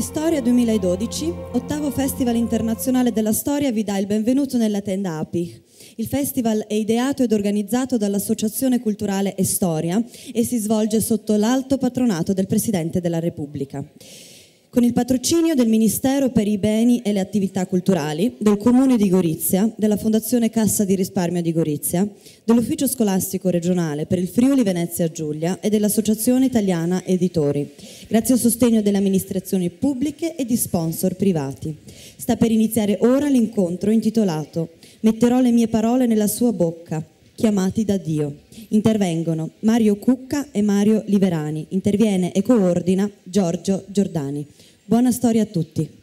Storia 2012, ottavo Festival internazionale della storia, vi dà il benvenuto nella tenda API. Il festival è ideato ed organizzato dall'Associazione Culturale e Storia e si svolge sotto l'alto patronato del Presidente della Repubblica con il patrocinio del Ministero per i beni e le attività culturali, del Comune di Gorizia, della Fondazione Cassa di Risparmio di Gorizia, dell'Ufficio Scolastico Regionale per il Friuli Venezia Giulia e dell'Associazione Italiana Editori, grazie al sostegno delle amministrazioni pubbliche e di sponsor privati. Sta per iniziare ora l'incontro intitolato Metterò le mie parole nella sua bocca, chiamati da Dio. Intervengono Mario Cucca e Mario Liverani. Interviene e coordina Giorgio Giordani. Buona storia a tutti.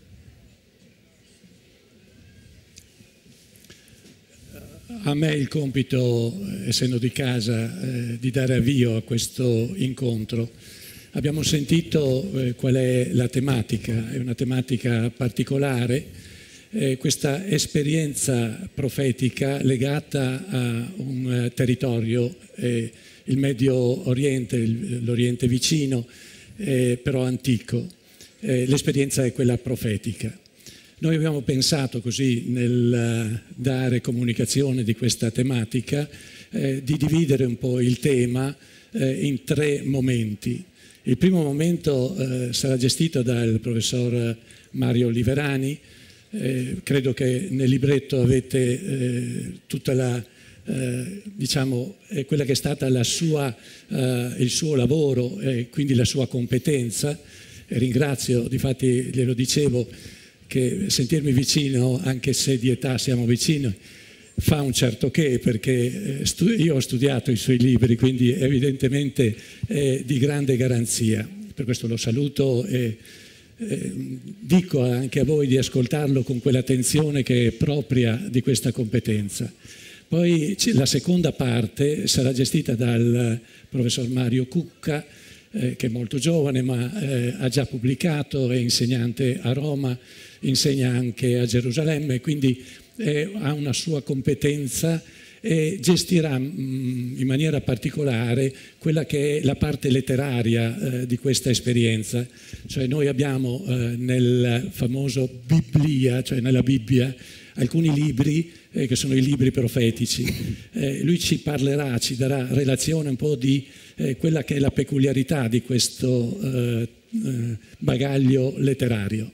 A me il compito, essendo di casa, eh, di dare avvio a questo incontro. Abbiamo sentito eh, qual è la tematica, è una tematica particolare eh, questa esperienza profetica legata a un eh, territorio, eh, il Medio Oriente, l'Oriente vicino, eh, però antico. Eh, l'esperienza è quella profetica. Noi abbiamo pensato così nel eh, dare comunicazione di questa tematica di dividere un po' il tema in tre momenti. Il primo momento sarà gestito dal professor Mario Liverani, eh, credo che nel libretto avete eh, tutta la, eh, diciamo, quella che è stata sua, eh, il suo lavoro e quindi la sua competenza. Ringrazio, difatti glielo dicevo, che sentirmi vicino, anche se di età siamo vicini, fa un certo che, perché eh, io ho studiato i suoi libri, quindi evidentemente è di grande garanzia. Per questo lo saluto e eh, dico anche a voi di ascoltarlo con quell'attenzione che è propria di questa competenza. Poi la seconda parte sarà gestita dal professor Mario Cucca, eh, che è molto giovane ma eh, ha già pubblicato, è insegnante a Roma, insegna anche a Gerusalemme, quindi ha una sua competenza e gestirà mh, in maniera particolare quella che è la parte letteraria eh, di questa esperienza. Cioè noi abbiamo eh, nel famoso Biblia, cioè nella Bibbia, alcuni libri eh, che sono i libri profetici. Lui ci parlerà, ci darà relazione un po' di quella che è la peculiarità di questo bagaglio letterario.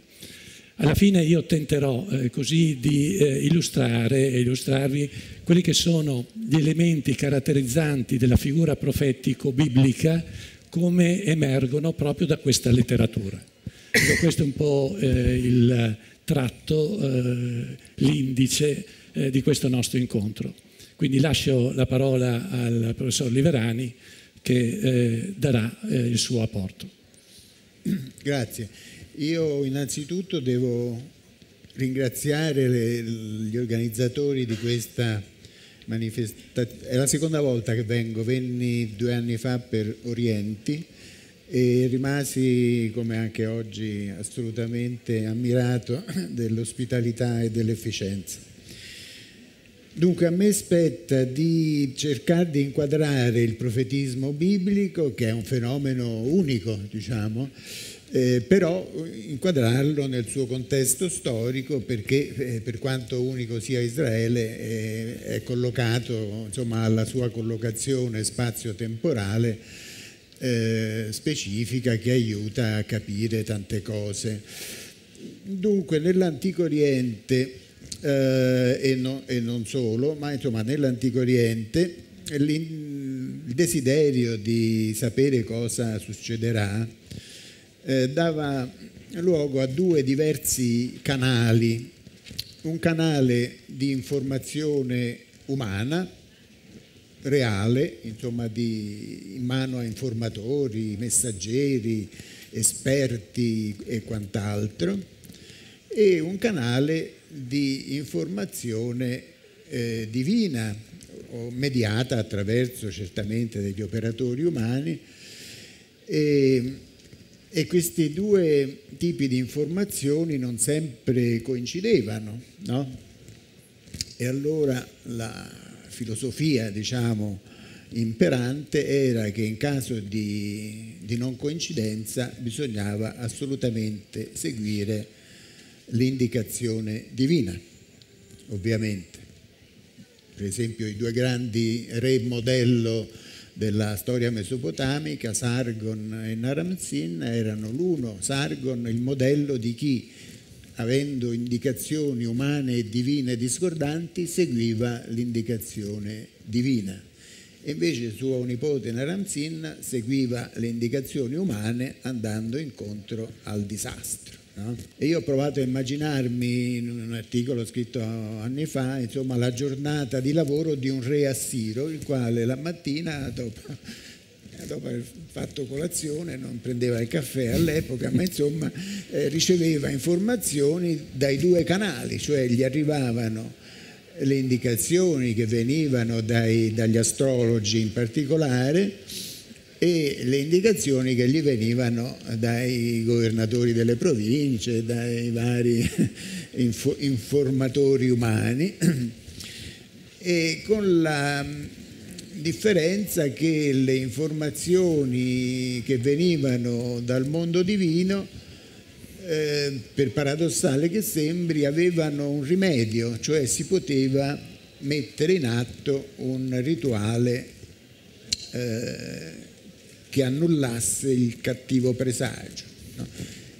Alla fine io tenterò così di illustrare e illustrarvi quelli che sono gli elementi caratterizzanti della figura profetico-biblica come emergono proprio da questa letteratura. Ecco, questo è un po' eh, il tratto, eh, l'indice eh, di questo nostro incontro. Quindi lascio la parola al professor Liverani che eh, darà il suo apporto. Grazie. Io innanzitutto devo ringraziare le, gli organizzatori di questa manifestazione. È la seconda volta che vengo, venni due anni fa per Orienti e rimasi, come anche oggi, assolutamente ammirato dell'ospitalità e dell'efficienza. Dunque a me spetta di cercare di inquadrare il profetismo biblico, che è un fenomeno unico, diciamo, eh, però inquadrarlo nel suo contesto storico perché eh, per quanto unico sia Israele eh, è collocato insomma, alla sua collocazione spazio-temporale eh, specifica che aiuta a capire tante cose. Dunque nell'Antico Oriente eh, e, no, e, non solo, ma insomma nell'Antico Oriente il desiderio di sapere cosa succederà eh, dava luogo a due diversi canali, un canale di informazione umana, reale, insomma di, in mano a informatori, messaggeri, esperti e quant'altro, e un canale di informazione eh, divina mediata attraverso certamente degli operatori umani. E, e questi due tipi di informazioni non sempre coincidevano, no? E allora la filosofia, diciamo, imperante era che in caso di, di non coincidenza bisognava assolutamente seguire l'indicazione divina, ovviamente. Per esempio i due grandi re modello della storia mesopotamica, Sargon e Naramzin, erano l'uno, Sargon, il modello di chi, avendo indicazioni umane e divine discordanti, seguiva l'indicazione divina. Invece suo nipote Naramzin seguiva le indicazioni umane andando incontro al disastro. No? E io ho provato a immaginarmi in un articolo scritto anni fa, insomma, la giornata di lavoro di un re assiro, il quale la mattina, dopo, dopo aver fatto colazione, non prendeva il caffè all'epoca, ma insomma eh, riceveva informazioni dai due canali, cioè gli arrivavano le indicazioni che venivano dai, dagli astrologi in particolare e le indicazioni che gli venivano dai governatori delle province, dai vari informatori umani, e con la differenza che le informazioni che venivano dal mondo divino, eh, per paradossale che sembri, avevano un rimedio, cioè si poteva mettere in atto un rituale eh, che annullasse il cattivo presagio. No?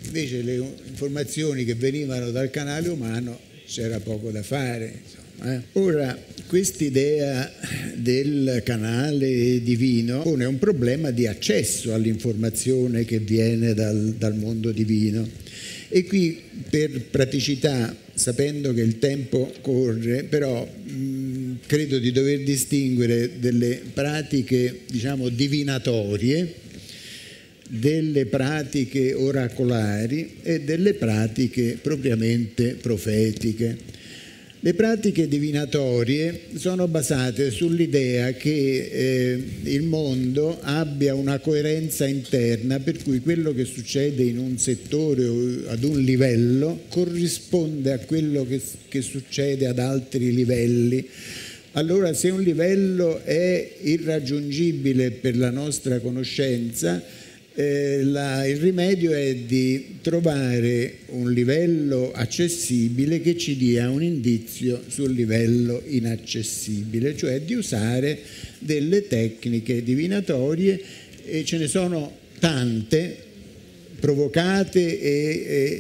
Invece le informazioni che venivano dal canale umano c'era poco da fare. Insomma, eh? Ora, quest'idea del canale divino pone un problema di accesso all'informazione che viene dal, dal mondo divino. E qui per praticità, sapendo che il tempo corre, però mh, credo di dover distinguere delle pratiche diciamo divinatorie delle pratiche oracolari e delle pratiche propriamente profetiche. Le pratiche divinatorie sono basate sull'idea che eh, il mondo abbia una coerenza interna per cui quello che succede in un settore o ad un livello corrisponde a quello che, che succede ad altri livelli allora se un livello è irraggiungibile per la nostra conoscenza, eh, la, il rimedio è di trovare un livello accessibile che ci dia un indizio sul livello inaccessibile, cioè di usare delle tecniche divinatorie e ce ne sono tante, provocate e, e,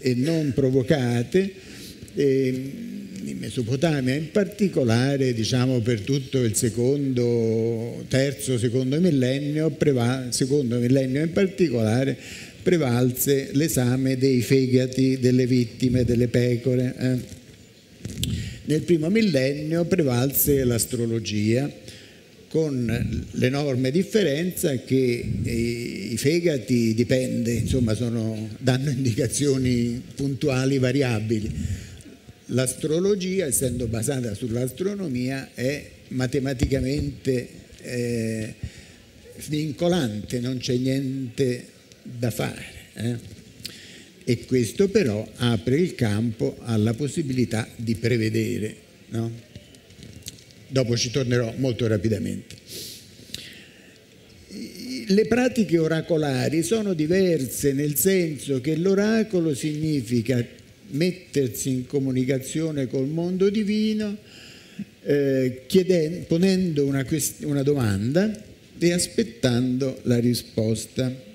e, e non provocate. In Mesopotamia, in particolare diciamo, per tutto il secondo, terzo, secondo millennio, secondo millennio in particolare, prevalse l'esame dei fegati delle vittime delle pecore. Eh. Nel primo millennio prevalse l'astrologia con l'enorme differenza che i fegati dipende, insomma, sono, danno indicazioni puntuali variabili L'astrologia, essendo basata sull'astronomia, è matematicamente eh, vincolante, non c'è niente da fare. Eh? E questo però apre il campo alla possibilità di prevedere. No? Dopo ci tornerò molto rapidamente. Le pratiche oracolari sono diverse nel senso che l'oracolo significa mettersi in comunicazione col mondo divino eh, chiedendo, ponendo una, una domanda e aspettando la risposta.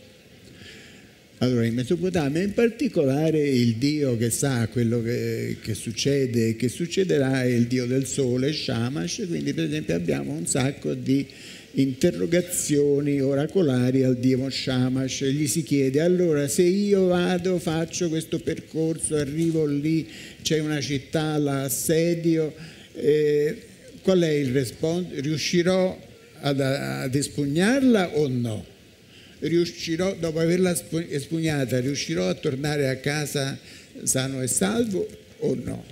Allora, in Mesopotamia in particolare il dio che sa quello che, che succede e che succederà è il dio del sole, Shamash, quindi per esempio abbiamo un sacco di interrogazioni oracolari al dio Shamash, gli si chiede allora se io vado, faccio questo percorso, arrivo lì, c'è una città, la assedio, eh, qual è il rispondo? Riuscirò ad, ad espugnarla o no? Riuscirò, dopo averla espugnata, riuscirò a tornare a casa sano e salvo o no?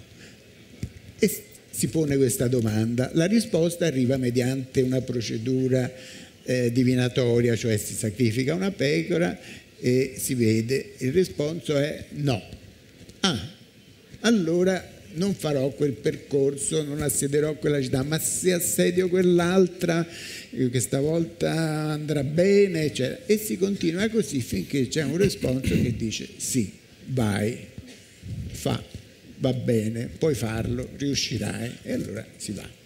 E si pone questa domanda. La risposta arriva mediante una procedura eh, divinatoria, cioè si sacrifica una pecora e si vede, il risponso è no. Ah, allora non farò quel percorso, non assederò quella città, ma se assedio quell'altra, che stavolta andrà bene, eccetera. E si continua così finché c'è un responso che dice sì, vai, fa, va bene, puoi farlo, riuscirai, e allora si va.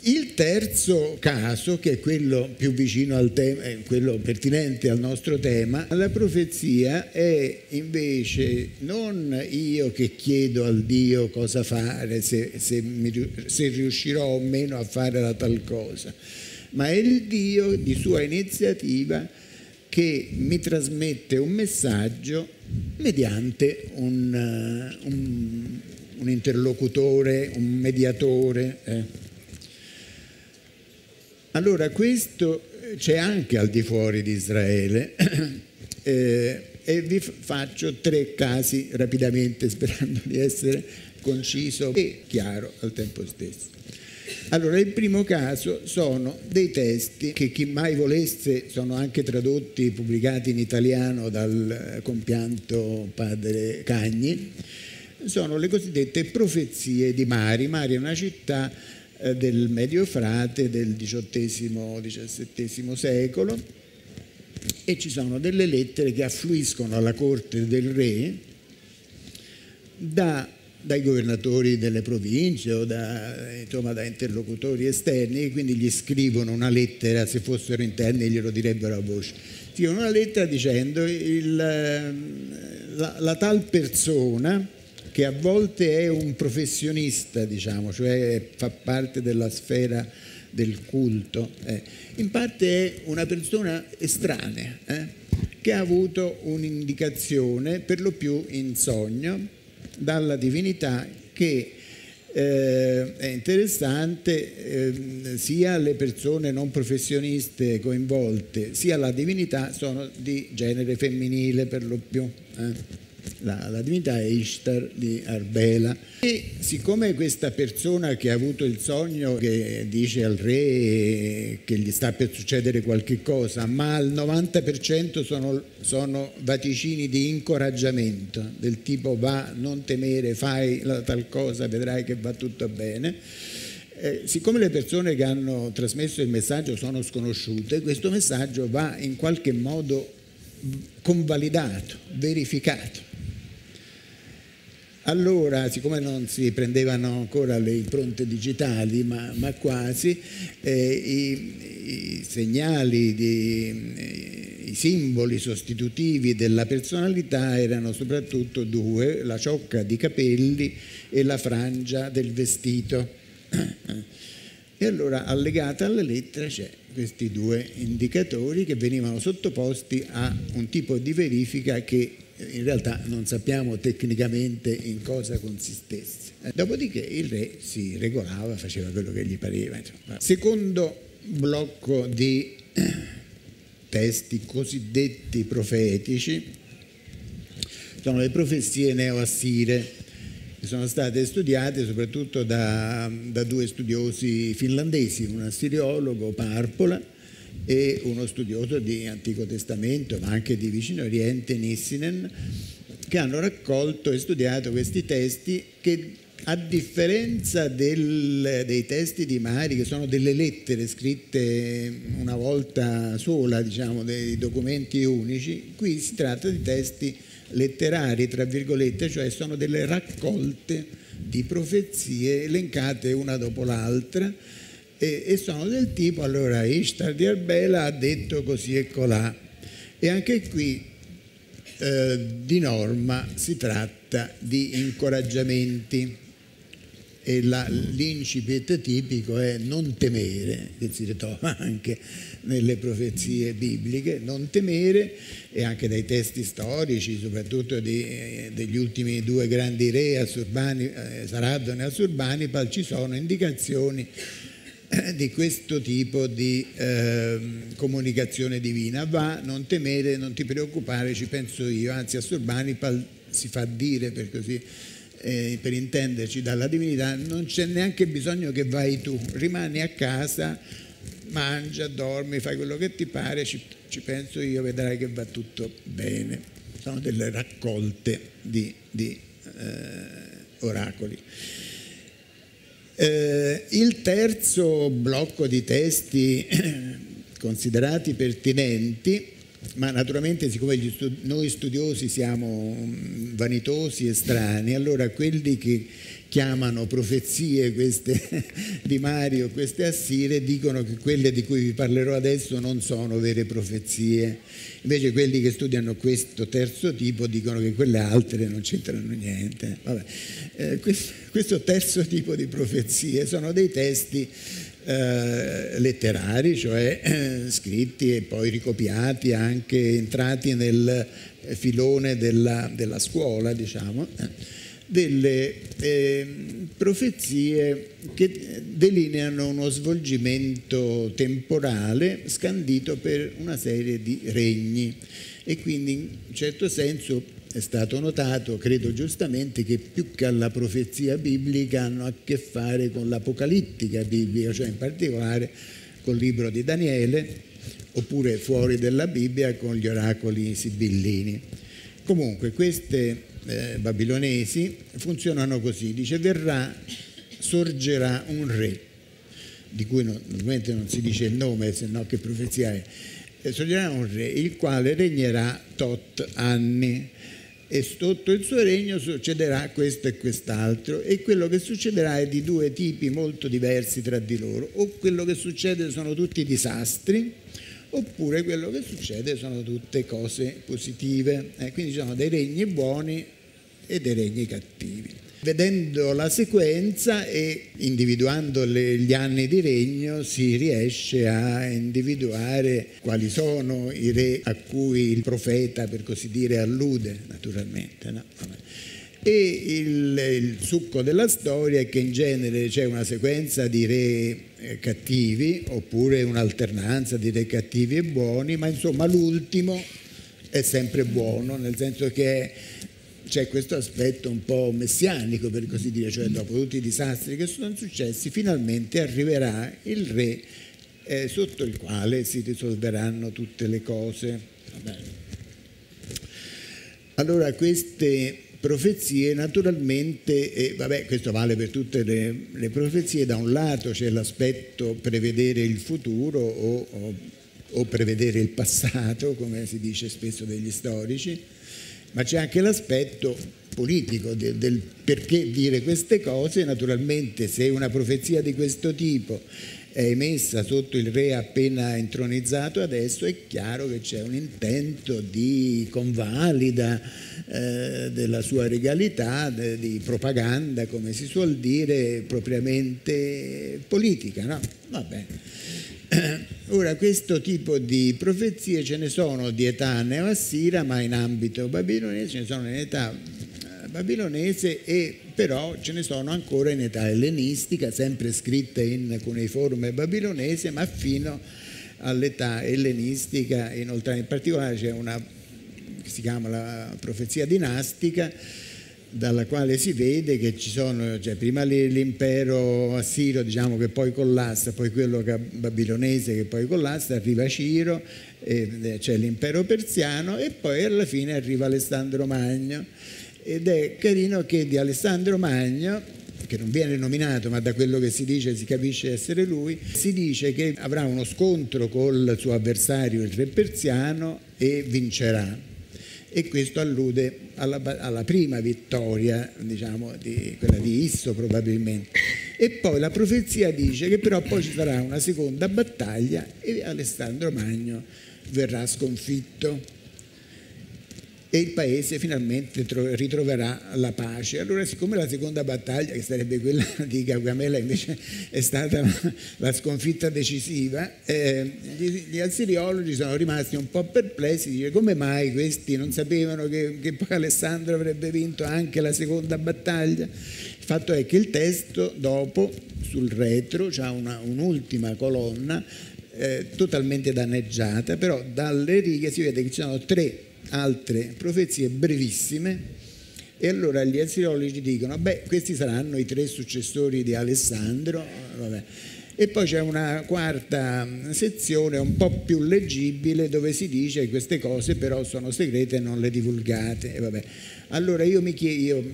Il terzo caso, che è quello più vicino al tema, quello pertinente al nostro tema, la profezia è invece non io che chiedo al Dio cosa fare, se, se, mi, se riuscirò o meno a fare la tal cosa, ma è il Dio di sua iniziativa che mi trasmette un messaggio mediante un, un, un interlocutore, un mediatore. Eh. Allora questo eh, c'è anche al di fuori di Israele eh, e vi faccio tre casi rapidamente sperando di essere conciso e chiaro al tempo stesso. Allora, il primo caso sono dei testi che chi mai volesse sono anche tradotti, pubblicati in italiano dal compianto padre Cagni, sono le cosiddette profezie di Mari. Mari è una città eh, del Medio Frate del XVIII-XVII secolo e ci sono delle lettere che affluiscono alla corte del re da, dai governatori delle province o da, insomma, da interlocutori esterni quindi gli scrivono una lettera, se fossero interni glielo direbbero a voce. Scrivono una lettera dicendo il, la, la tal persona che a volte è un professionista, diciamo, cioè fa parte della sfera del culto, eh. in parte è una persona estranea eh, che ha avuto un'indicazione, per lo più in sogno, dalla divinità che eh, è interessante eh, sia le persone non professioniste coinvolte sia la divinità sono di genere femminile per lo più. Eh la, la, divinità è Ishtar di Arbela. E siccome questa persona che ha avuto il sogno che dice al re che gli sta per succedere qualche cosa, ma al 90% sono, sono vaticini di incoraggiamento, del tipo va, non temere, fai la tal cosa, vedrai che va tutto bene. Eh, siccome le persone che hanno trasmesso il messaggio sono sconosciute, questo messaggio va in qualche modo convalidato, verificato. Allora, siccome non si prendevano ancora le impronte digitali, ma, ma quasi, eh, i, i, segnali, di, eh, i simboli sostitutivi della personalità erano soprattutto due, la ciocca di capelli e la frangia del vestito. E allora allegata alla lettera c'è questi due indicatori che venivano sottoposti a un tipo di verifica che in realtà non sappiamo tecnicamente in cosa consistesse. Dopodiché il re si regolava, faceva quello che gli pareva. Secondo blocco di testi cosiddetti profetici sono le profezie neoassire che sono state studiate soprattutto da, da due studiosi finlandesi, un assiriologo Parpola e uno studioso di Antico Testamento, ma anche di Vicino Oriente, Nissinen, che hanno raccolto e studiato questi testi che a differenza del, dei testi di Mari, che sono delle lettere scritte una volta sola, diciamo, dei documenti unici, qui si tratta di testi letterari, tra virgolette, cioè sono delle raccolte di profezie elencate una dopo l'altra e, e sono del tipo, allora Ishtar di Arbela ha detto così e colà. E anche qui eh, di norma si tratta di incoraggiamenti e l'incipit tipico è non temere, che si ritrova anche nelle profezie bibliche, non temere e anche dai testi storici, soprattutto di, degli ultimi due grandi re, Assurbani, eh, Saradon e Assurbanipal, ci sono indicazioni di questo tipo di eh, comunicazione divina. Va, non temere, non ti preoccupare, ci penso io, anzi a Surbanipal si fa dire per così eh, per intenderci dalla divinità, non c'è neanche bisogno che vai tu, rimani a casa, mangia, dormi, fai quello che ti pare, ci, ci penso io, vedrai che va tutto bene. sono delle raccolte di, di eh, oracoli. Eh, il terzo blocco di testi considerati pertinenti, ma naturalmente siccome studi noi studiosi siamo mm, vanitosi e strani, allora quelli che chiamano profezie queste di Mario, queste assire, dicono che quelle di cui vi parlerò adesso non sono vere profezie. Invece quelli che studiano questo terzo tipo dicono che quelle altre non c'entrano niente. Eh, questo, questo terzo tipo di profezie sono dei testi eh, letterari, cioè eh, scritti e poi ricopiati, anche entrati nel filone della, della scuola, diciamo delle eh, profezie che delineano uno svolgimento temporale scandito per una serie di regni e quindi in certo senso è stato notato, credo giustamente, che più che alla profezia biblica hanno a che fare con l'apocalittica biblica, cioè in particolare col libro di Daniele oppure fuori della Bibbia con gli oracoli sibillini. Comunque queste eh, babilonesi funzionano così, dice verrà, sorgerà un re, di cui non, ovviamente non si dice il nome, se no che profezia è, eh, sorgerà un re, il quale regnerà tot anni e sotto il suo regno succederà questo e quest'altro e quello che succederà è di due tipi molto diversi tra di loro. O quello che succede sono tutti disastri oppure quello che succede sono tutte cose positive eh, quindi ci sono dei regni buoni e dei regni cattivi. Vedendo la sequenza e individuando le, gli anni di regno si riesce a individuare quali sono i re a cui il profeta, per così dire, allude, naturalmente. No? E il, il, succo della storia è che in genere c'è una sequenza di re cattivi oppure un'alternanza di re cattivi e buoni, ma insomma l'ultimo è sempre buono, nel senso che c'è questo aspetto un po' messianico per così dire, cioè dopo tutti i disastri che sono successi, finalmente arriverà il re eh, sotto il quale si risolveranno tutte le cose. Allora queste profezie naturalmente, e vabbè questo vale per tutte le, le, profezie, da un lato c'è l'aspetto prevedere il futuro o, o, o prevedere il passato, come si dice spesso degli storici, ma c'è anche l'aspetto politico del, del perché dire queste cose. Naturalmente se una profezia di questo tipo è emessa sotto il re appena intronizzato adesso, è chiaro che c'è un intento di convalida eh, della sua regalità, de, di propaganda, come si suol dire, propriamente politica. No? Va bene. Ora, questo tipo di profezie ce ne sono di età neoassira, ma in ambito babilonese, ce ne sono in età babilonese e però ce ne sono ancora in età ellenistica, sempre scritte in cuneiforme babilonese, ma fino all'età ellenistica, inoltre in particolare c'è una che si chiama la profezia dinastica, dalla quale si vede che ci sono, cioè prima l'impero assiro diciamo, che poi collassa, poi quello babilonese che poi collassa, arriva Ciro, c'è cioè l'impero persiano e poi alla fine arriva Alessandro Magno. Ed è carino che di Alessandro Magno, che non viene nominato ma da quello che si dice si capisce essere lui, si dice che avrà uno scontro col suo avversario il re persiano e vincerà e questo allude alla, alla prima vittoria, diciamo, di, quella di Isso probabilmente. E poi la profezia dice che però poi ci sarà una seconda battaglia e Alessandro Magno verrà sconfitto e il paese finalmente ritroverà la pace. Allora, siccome la seconda battaglia, che sarebbe quella di Gaugamela, invece è stata la sconfitta decisiva, eh, gli, gli assiriologi sono rimasti un po' perplessi, dice come mai questi non sapevano che, che poi Alessandro avrebbe vinto anche la seconda battaglia? Il fatto è che il testo dopo, sul retro, ha un'ultima colonna eh, totalmente danneggiata, però dalle righe si vede che ci sono tre altre profezie brevissime E allora gli asirologi dicono, beh, questi saranno i tre successori di Alessandro, vabbè. E poi c'è una quarta sezione un po' più leggibile dove si dice che queste cose però sono segrete e non le divulgate. Allora io mi chiedo, io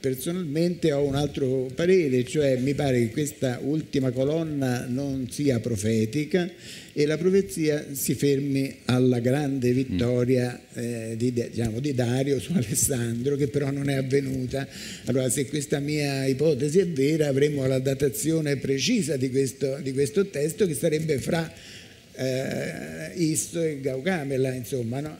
personalmente ho un altro parere, cioè mi pare che questa ultima colonna non sia profetica e la profezia si fermi alla grande vittoria eh, di, diciamo, di, Dario su Alessandro, che però non è avvenuta. Allora, se questa mia ipotesi è vera, avremmo la datazione precisa di questo, di questo testo che sarebbe fra eh, Isto e Gaugamela, insomma, no?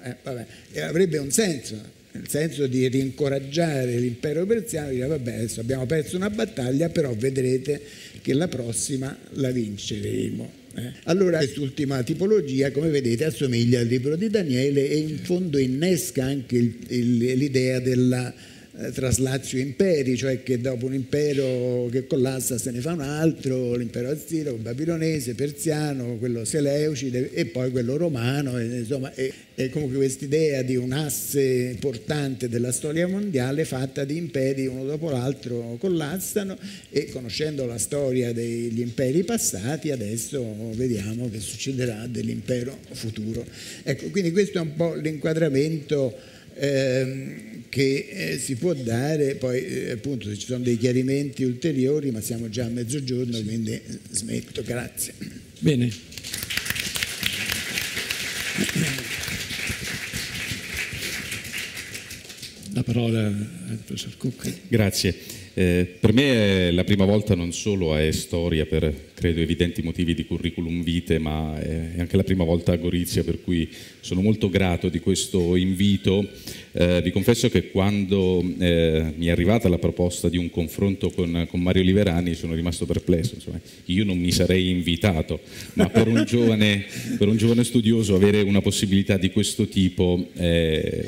eh, avrebbe un senso nel senso di rincoraggiare l'impero persiano, dire vabbè adesso abbiamo perso una battaglia, però vedrete che la prossima la vinceremo. Allora quest'ultima tipologia, come vedete, assomiglia al libro di Daniele e in fondo innesca anche l'idea della eh, traslatio imperi, cioè che dopo un impero che collassa se ne fa un altro, l'impero assiro, babilonese, persiano, quello seleucide e poi quello romano, e, insomma è, è comunque quest'idea di un asse importante della storia mondiale fatta di imperi uno dopo l'altro collassano e conoscendo la storia degli imperi passati adesso vediamo che succederà dell'impero futuro. Ecco, quindi questo è un po' l'inquadramento ehm, che eh, si può dare, poi eh, appunto se ci sono dei chiarimenti ulteriori, ma siamo già a mezzogiorno, quindi smetto, grazie. Bene. La parola al professor Cucca. Grazie. Eh, per me è la prima volta non solo è storia per, credo, evidenti motivi di curriculum vitae, ma è anche la prima volta a Gorizia, per cui sono molto grato di questo invito. Eh, vi confesso che quando eh, mi è arrivata la proposta di un confronto con, con Mario Liverani sono rimasto perplesso. Insomma, io non mi sarei invitato, ma per un giovane, per un giovane studioso avere una possibilità di questo tipo è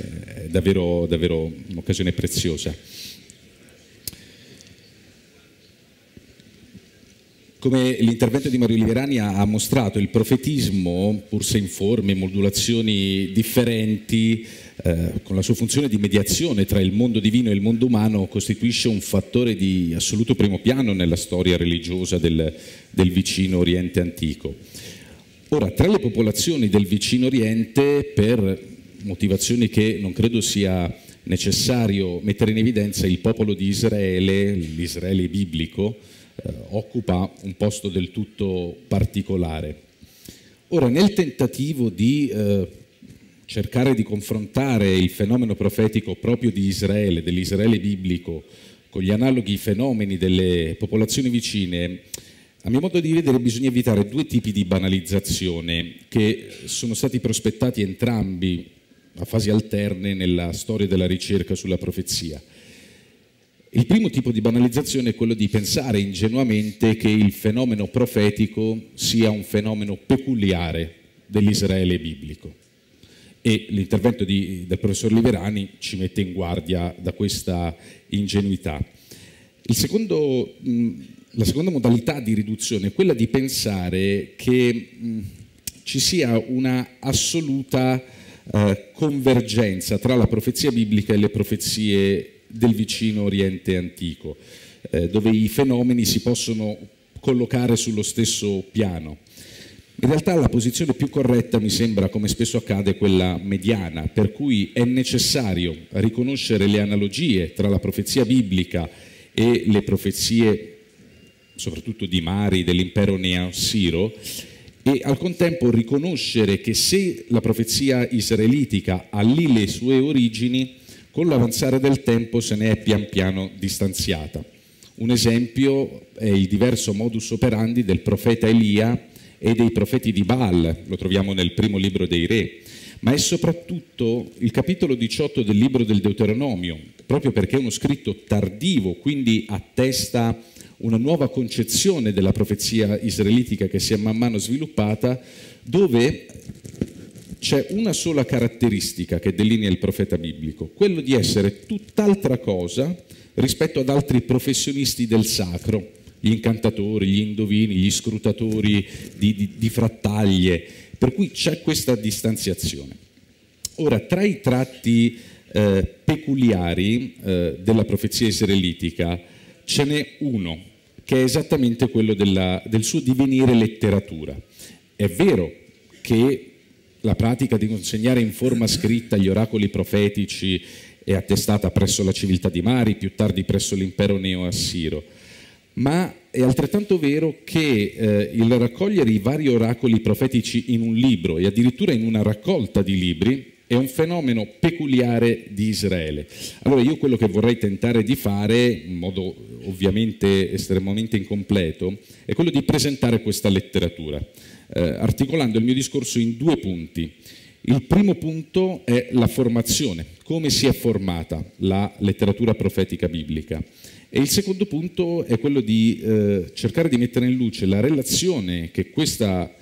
davvero, davvero un'occasione preziosa. Come l'intervento di Mario Liverani ha, mostrato, il profetismo, pur se in forme e modulazioni differenti, eh, con la sua funzione di mediazione tra il mondo divino e il mondo umano, costituisce un fattore di assoluto primo piano nella storia religiosa del, del vicino Oriente antico. Ora, tra le popolazioni del vicino Oriente, per motivazioni che non credo sia necessario mettere in evidenza, il popolo di Israele, l'Israele biblico, eh, occupa un posto del tutto particolare. Ora, nel tentativo di eh, cercare di confrontare il fenomeno profetico proprio di Israele, dell'Israele biblico, con gli analoghi fenomeni delle popolazioni vicine, a mio modo di vedere bisogna evitare due tipi di banalizzazione che sono stati prospettati entrambi a fasi alterne nella storia della ricerca sulla profezia. Il primo tipo di banalizzazione è quello di pensare ingenuamente che il fenomeno profetico sia un fenomeno peculiare dell'Israele biblico. E l'intervento di, del professor Liverani ci mette in guardia da questa ingenuità. Secondo, mh, la seconda modalità di riduzione è quella di pensare che mh, ci sia una assoluta eh, convergenza tra la profezia biblica e le profezie del vicino Oriente antico, eh, dove i fenomeni si possono collocare sullo stesso piano. In realtà la posizione più corretta mi sembra, come spesso accade, quella mediana, per cui è necessario riconoscere le analogie tra la profezia biblica e le profezie, soprattutto di Mari, dell'impero neassiro, e al contempo riconoscere che se la profezia israelitica ha lì le sue origini, con l'avanzare del tempo se ne è pian piano distanziata. Un esempio è il diverso modus operandi del profeta Elia e dei profeti di Baal, lo troviamo nel primo libro dei re, ma è soprattutto il capitolo 18 del libro del Deuteronomio, proprio perché è uno scritto tardivo, quindi attesta una nuova concezione della profezia israelitica che si è man mano sviluppata, dove c'è una sola caratteristica che delinea il profeta biblico, quello di essere tutt'altra cosa rispetto ad altri professionisti del sacro, gli incantatori, gli indovini, gli scrutatori di, di, di frattaglie, per cui c'è questa distanziazione. Ora, tra i tratti eh, peculiari eh, della profezia israelitica, ce n'è uno, che è esattamente quello della, del suo divenire letteratura. È vero che la pratica di consegnare in forma scritta gli oracoli profetici è attestata presso la civiltà di Mari, più tardi presso l'impero neo-assiro, ma è altrettanto vero che eh, il raccogliere i vari oracoli profetici in un libro e addirittura in una raccolta di libri è un fenomeno peculiare di Israele. Allora io quello che vorrei tentare di fare, in modo ovviamente estremamente incompleto, è quello di presentare questa letteratura, eh, articolando il mio discorso in due punti. Il primo punto è la formazione, come si è formata la letteratura profetica biblica. E il secondo punto è quello di eh, cercare di mettere in luce la relazione che questa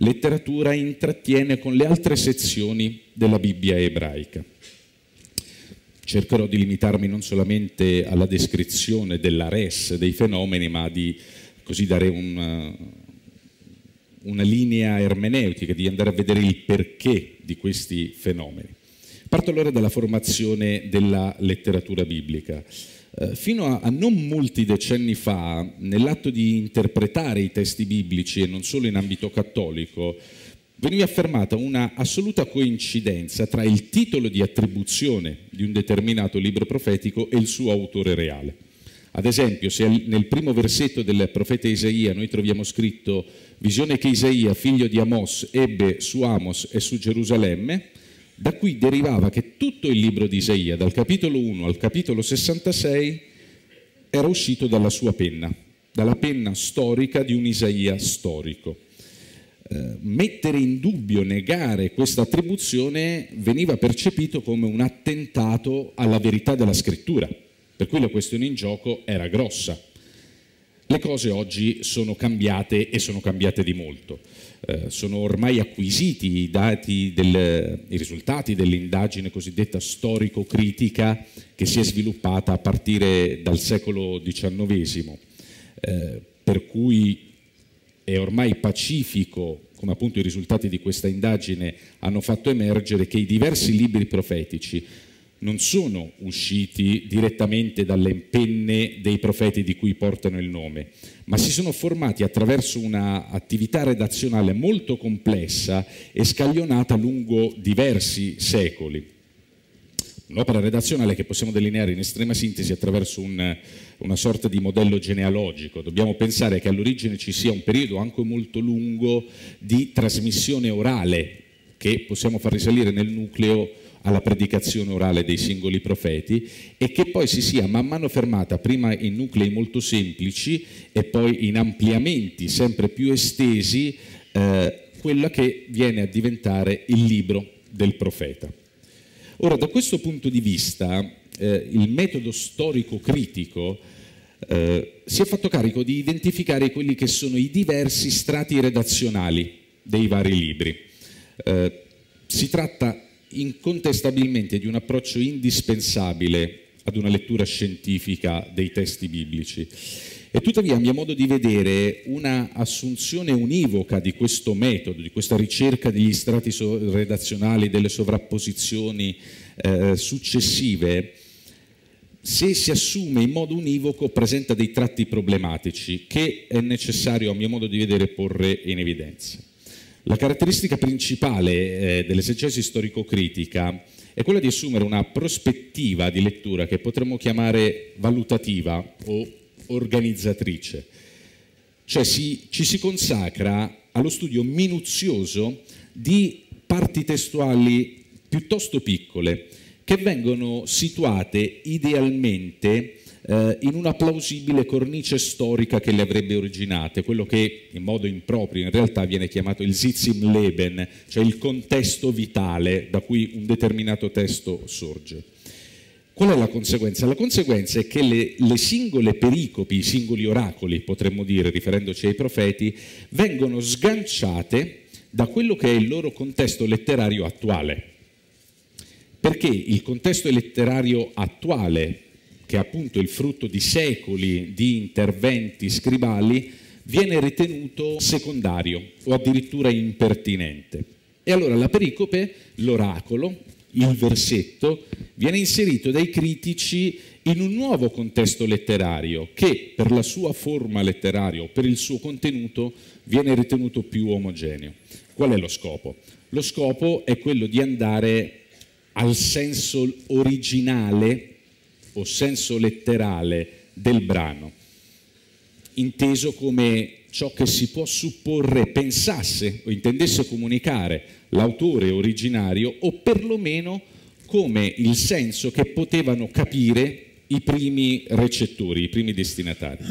letteratura intrattiene con le altre sezioni della Bibbia ebraica. Cercherò di limitarmi non solamente alla descrizione della res dei fenomeni, ma di così dare una, una linea ermeneutica, di andare a vedere il perché di questi fenomeni. Parto allora dalla formazione della letteratura biblica. Eh, fino a, a, non molti decenni fa, nell'atto di interpretare i testi biblici, e non solo in ambito cattolico, veniva affermata una assoluta coincidenza tra il titolo di attribuzione di un determinato libro profetico e il suo autore reale. Ad esempio, se nel primo versetto del profeta Isaia noi troviamo scritto visione che Isaia, figlio di Amos, ebbe su Amos e su Gerusalemme, da cui derivava che tutto il libro di Isaia, dal capitolo 1 al capitolo 66, era uscito dalla sua penna, dalla penna storica di un Isaia storico. Eh, mettere in dubbio, negare questa attribuzione veniva percepito come un attentato alla verità della scrittura, per cui la questione in gioco era grossa. Le cose oggi sono cambiate e sono cambiate di molto. Eh, sono ormai acquisiti i, dati del, i risultati dell'indagine cosiddetta storico-critica che si è sviluppata a partire dal secolo XIX, eh, per cui è ormai pacifico, come appunto i risultati di questa indagine hanno fatto emergere, che i diversi libri profetici non sono usciti direttamente dalle penne dei profeti di cui portano il nome, ma si sono formati attraverso un'attività redazionale molto complessa e scaglionata lungo diversi secoli. Un'opera redazionale che possiamo delineare in estrema sintesi attraverso un, una sorta di modello genealogico. Dobbiamo pensare che all'origine ci sia un periodo anche molto lungo di trasmissione orale che possiamo far risalire nel nucleo alla predicazione orale dei singoli profeti e che poi si sia man mano fermata prima in nuclei molto semplici e poi in ampliamenti sempre più estesi eh, quella che viene a diventare il libro del profeta. Ora, da questo punto di vista, eh, il metodo storico-critico eh, si è fatto carico di identificare quelli che sono i diversi strati redazionali dei vari libri. Eh, si tratta incontestabilmente di un approccio indispensabile ad una lettura scientifica dei testi biblici. E tuttavia, a mio modo di vedere, una assunzione univoca di questo metodo, di questa ricerca degli strati redazionali, delle sovrapposizioni eh, successive, se si assume in modo univoco presenta dei tratti problematici che è necessario, a mio modo di vedere, porre in evidenza. La caratteristica principale eh, dell'esegesi storico-critica è quella di assumere una prospettiva di lettura che potremmo chiamare valutativa o organizzatrice, cioè si, ci si consacra allo studio minuzioso di parti testuali piuttosto piccole che vengono situate idealmente eh, in una plausibile cornice storica che le avrebbe originate, quello che in modo improprio in realtà viene chiamato il Sitzim Leben, cioè il contesto vitale da cui un determinato testo sorge. Qual è la conseguenza? La conseguenza è che le, le, singole pericopi, i singoli oracoli, potremmo dire, riferendoci ai profeti, vengono sganciate da quello che è il loro contesto letterario attuale. Perché il contesto letterario attuale che è appunto il frutto di secoli di interventi scribali, viene ritenuto secondario o addirittura impertinente. E allora la pericope, l'oracolo, il versetto, viene inserito dai critici in un nuovo contesto letterario che per la sua forma letteraria o per il suo contenuto viene ritenuto più omogeneo. Qual è lo scopo? Lo scopo è quello di andare al senso originale o senso letterale del brano, inteso come ciò che si può supporre pensasse o intendesse comunicare l'autore originario o perlomeno come il senso che potevano capire i primi recettori, i primi destinatari.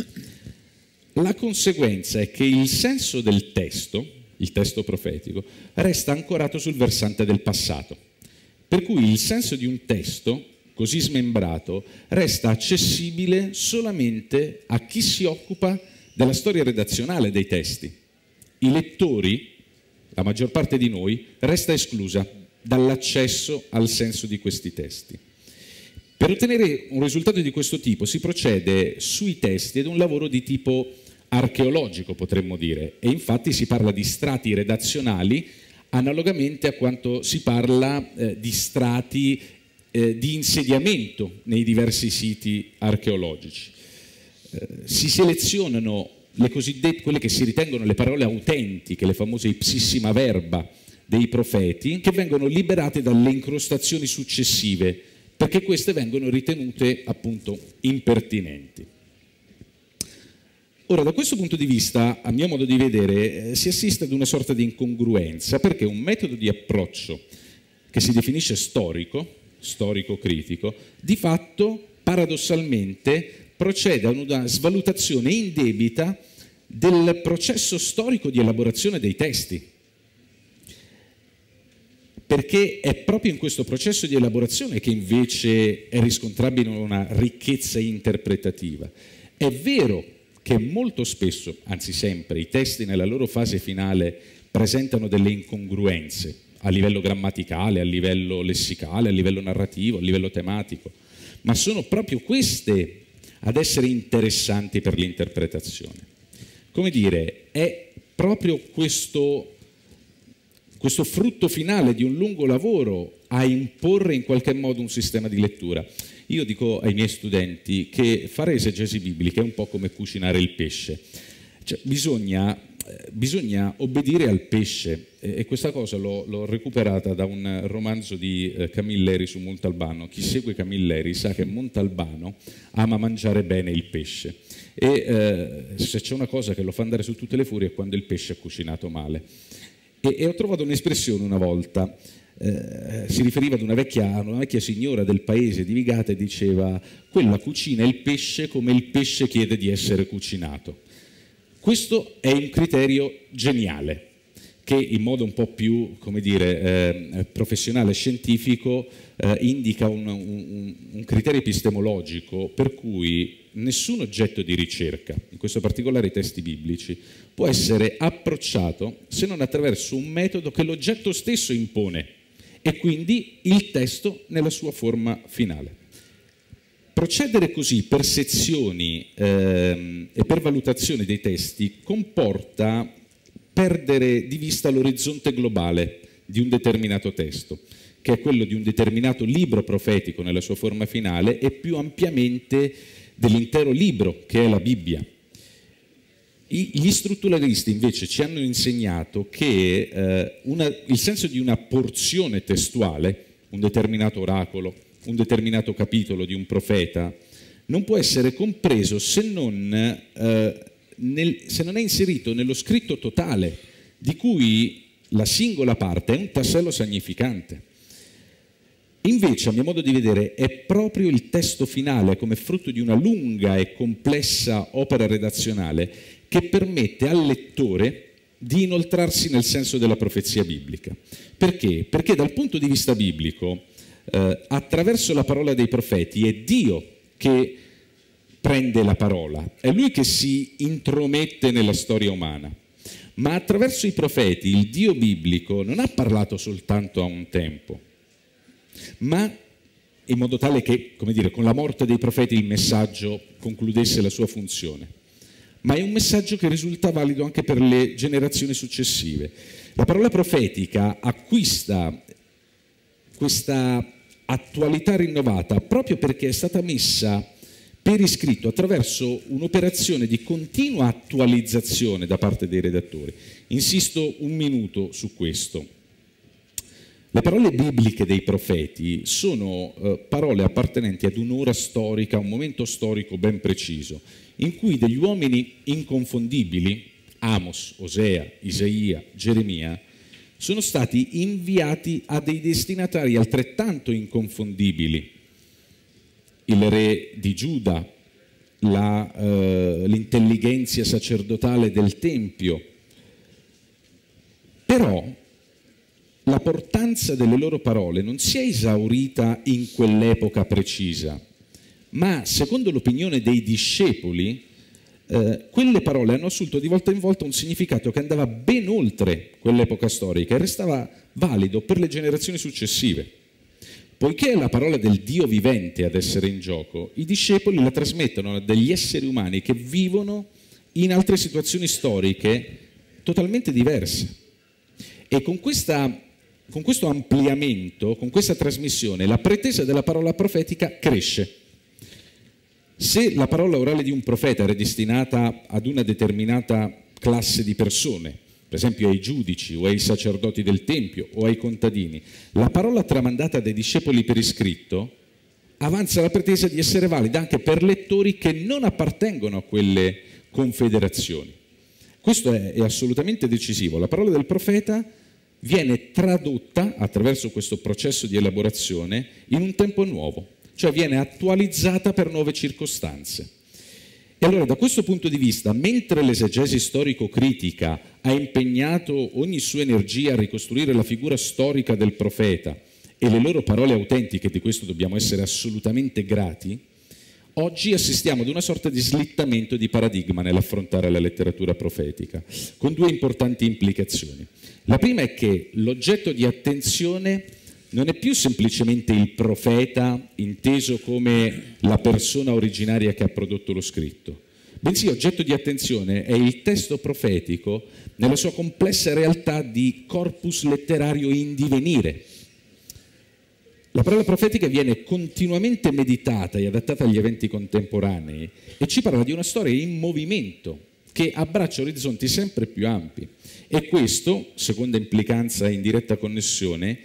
La conseguenza è che il senso del testo, il testo profetico, resta ancorato sul versante del passato. Per cui il senso di un testo così smembrato resta accessibile solamente a chi si occupa della storia redazionale dei testi. I lettori, la maggior parte di noi, resta esclusa dall'accesso al senso di questi testi. Per ottenere un risultato di questo tipo si procede sui testi ad un lavoro di tipo archeologico, potremmo dire, e infatti si parla di strati redazionali analogamente a quanto si parla eh, di strati eh, di insediamento nei diversi siti archeologici. Eh, si selezionano quelle che si ritengono le parole autentiche, le famose ipsissima verba dei profeti, che vengono liberate dalle incrostazioni successive, perché queste vengono ritenute appunto impertinenti. Ora, da questo punto di vista, a mio modo di vedere, eh, si assiste ad una sorta di incongruenza, perché un metodo di approccio che si definisce storico, storico-critico, di fatto, paradossalmente, procede a una svalutazione indebita del processo storico di elaborazione dei testi. Perché è proprio in questo processo di elaborazione che invece è riscontrabile una ricchezza interpretativa. È vero che molto spesso, anzi sempre, i testi nella loro fase finale presentano delle incongruenze a livello grammaticale, a livello lessicale, a livello narrativo, a livello tematico, ma sono proprio queste ad essere interessanti per l'interpretazione. Come dire, è proprio questo, questo frutto finale di un lungo lavoro a imporre in qualche modo un sistema di lettura. Io dico ai miei studenti che fare esegesi biblica è un po' come cucinare il pesce. Cioè, bisogna, bisogna, obbedire al pesce e, questa cosa l'ho, recuperata da un romanzo di eh, Camilleri su Montalbano. Chi segue Camilleri sa che Montalbano ama mangiare bene il pesce e eh, se c'è una cosa che lo fa andare su tutte le furie è quando il pesce è cucinato male. E, e ho trovato un'espressione una volta eh, si riferiva ad una vecchia, una vecchia, signora del paese di Vigata e diceva quella cucina il pesce come il pesce chiede di essere cucinato. Questo è un criterio geniale che in modo un po' più dire, eh, professionale e scientifico eh, indica un, un, un criterio epistemologico per cui nessun oggetto di ricerca, in questo particolare i testi biblici, può essere approcciato se non attraverso un metodo che l'oggetto stesso impone e quindi il testo nella sua forma finale. Procedere così per sezioni ehm, e per valutazione dei testi comporta perdere di vista l'orizzonte globale di un determinato testo, che è quello di un determinato libro profetico nella sua forma finale e più ampiamente dell'intero libro che è la Bibbia. Gli strutturalisti invece ci hanno insegnato che eh, una, il senso di una porzione testuale, un determinato oracolo, un determinato capitolo di un profeta, non può essere compreso se non, eh, nel, se non è inserito nello scritto totale, di cui la singola parte è un tassello significante. Invece, a mio modo di vedere, è proprio il testo finale, come frutto di una lunga e complessa opera redazionale, che permette al lettore di inoltrarsi nel senso della profezia biblica. Perché? Perché dal punto di vista biblico, eh, attraverso la parola dei profeti, è Dio che prende la parola, è Lui che si intromette nella storia umana. Ma attraverso i profeti il Dio biblico non ha parlato soltanto a un tempo, ma in modo tale che, come dire, con la morte dei profeti il messaggio concludesse la sua funzione ma è un messaggio che risulta valido anche per le generazioni successive. La parola profetica acquista questa attualità rinnovata proprio perché è stata messa per iscritto attraverso un'operazione di continua attualizzazione da parte dei redattori. Insisto un minuto su questo. Le parole bibliche dei profeti sono eh, parole appartenenti ad un'ora storica, un momento storico ben preciso, in cui degli uomini inconfondibili, Amos, Osea, Isaia, Geremia, sono stati inviati a dei destinatari altrettanto inconfondibili. Il re di Giuda, eh, l'intelligenza sacerdotale del Tempio. Però la portanza delle loro parole non si è esaurita in quell'epoca precisa, ma secondo l'opinione dei discepoli, eh, quelle parole hanno assunto di volta in volta un significato che andava ben oltre quell'epoca storica e restava valido per le generazioni successive. Poiché è la parola del Dio vivente ad essere in gioco, i discepoli la trasmettono a degli esseri umani che vivono in altre situazioni storiche totalmente diverse. E con questa con questo ampliamento, con questa trasmissione, la pretesa della parola profetica cresce. Se la parola orale di un profeta era destinata ad una determinata classe di persone, per esempio ai giudici o ai sacerdoti del Tempio o ai contadini, la parola tramandata dai discepoli per iscritto avanza la pretesa di essere valida anche per lettori che non appartengono a quelle confederazioni. Questo è, è assolutamente decisivo. La parola del profeta viene tradotta attraverso questo processo di elaborazione in un tempo nuovo, cioè viene attualizzata per nuove circostanze. E allora da questo punto di vista, mentre l'esegesi storico-critica ha impegnato ogni sua energia a ricostruire la figura storica del profeta e le loro parole autentiche, di questo dobbiamo essere assolutamente grati, oggi assistiamo ad una sorta di slittamento di paradigma nell'affrontare la letteratura profetica, con due importanti implicazioni. La prima è che l'oggetto di attenzione non è più semplicemente il profeta inteso come la persona originaria che ha prodotto lo scritto, bensì oggetto di attenzione è il testo profetico nella sua complessa realtà di corpus letterario in divenire. La parola profetica viene continuamente meditata e adattata agli eventi contemporanei e ci parla di una storia in movimento che abbraccia orizzonti sempre più ampi. E questo, seconda implicanza in diretta connessione,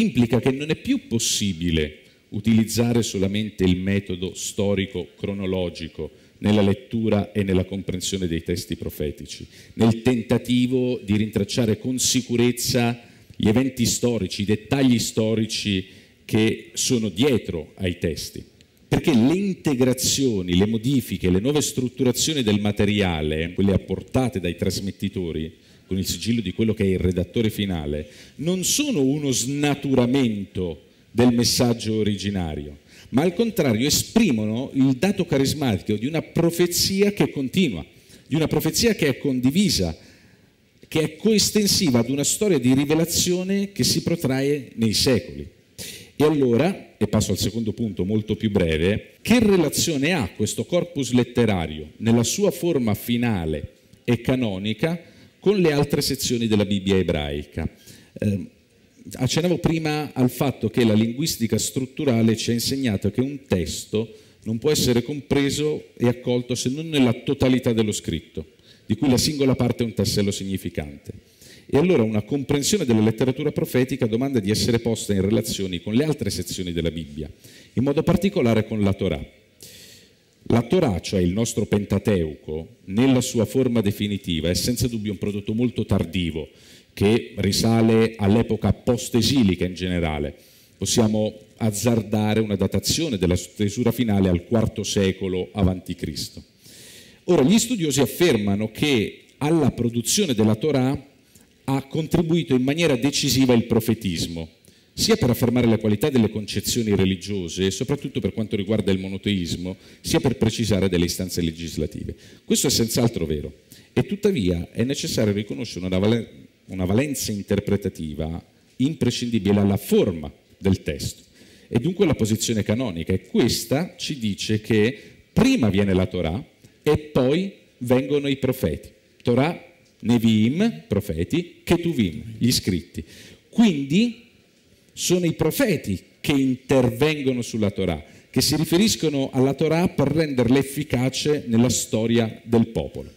implica che non è più possibile utilizzare solamente il metodo storico-cronologico nella lettura e nella comprensione dei testi profetici, nel tentativo di rintracciare con sicurezza gli eventi storici, i dettagli storici che sono dietro ai testi. Perché le integrazioni, le modifiche, le nuove strutturazioni del materiale, quelle apportate dai trasmettitori, con il sigillo di quello che è il redattore finale, non sono uno snaturamento del messaggio originario, ma al contrario esprimono il dato carismatico di una profezia che continua, di una profezia che è condivisa, che è coestensiva ad una storia di rivelazione che si protrae nei secoli. E allora, e passo al secondo punto molto più breve, che relazione ha questo corpus letterario nella sua forma finale e canonica con le altre sezioni della Bibbia ebraica. Eh, accennavo prima al fatto che la linguistica strutturale ci ha insegnato che un testo non può essere compreso e accolto se non nella totalità dello scritto, di cui la singola parte è un tassello significante. E allora una comprensione della letteratura profetica domanda di essere posta in relazione con le altre sezioni della Bibbia, in modo particolare con la Torah. La Torah, cioè il nostro Pentateuco, nella sua forma definitiva, è senza dubbio un prodotto molto tardivo che risale all'epoca post-esilica in generale. Possiamo azzardare una datazione della stesura finale al IV secolo a.C. Ora, gli studiosi affermano che alla produzione della Torah ha contribuito in maniera decisiva il profetismo, sia per affermare la qualità delle concezioni religiose, soprattutto per quanto riguarda il monoteismo, sia per precisare delle istanze legislative. Questo è senz'altro vero e tuttavia è necessario riconoscere una, valen- una valenza interpretativa imprescindibile alla forma del testo e dunque alla posizione canonica e questa ci dice che prima viene la Torah e poi vengono i profeti. Torah, Nevi'im, profeti, Ketuvim, gli scritti. Quindi sono i profeti che intervengono sulla Torah, che si riferiscono alla Torah per renderla efficace nella storia del popolo.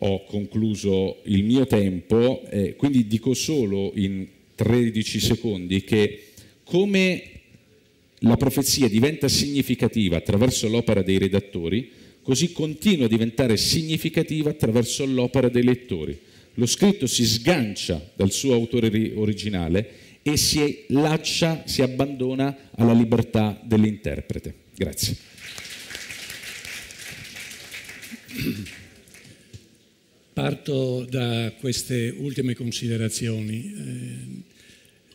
Ho concluso il mio tempo, eh, quindi dico solo in 13 secondi che come la profezia diventa significativa attraverso l'opera dei redattori, così continua a diventare significativa attraverso l'opera dei lettori. Lo scritto si sgancia dal suo autore originale e si lascia, si abbandona alla libertà dell'interprete. Grazie. Parto da queste ultime considerazioni. Eh,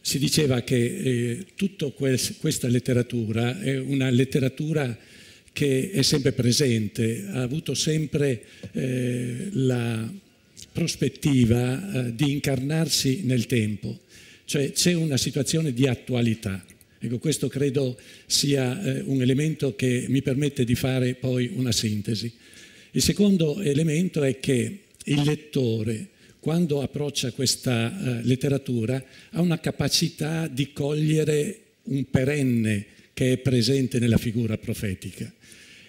si diceva che eh, tutta questa letteratura è una letteratura che è sempre presente, ha avuto sempre eh, la prospettiva eh, di incarnarsi nel tempo, cioè c'è una situazione di attualità. Ecco, questo credo sia eh, un elemento che mi permette di fare poi una sintesi. Il secondo elemento è che il lettore quando approccia questa eh, letteratura ha una capacità di cogliere un perenne che è presente nella figura profetica.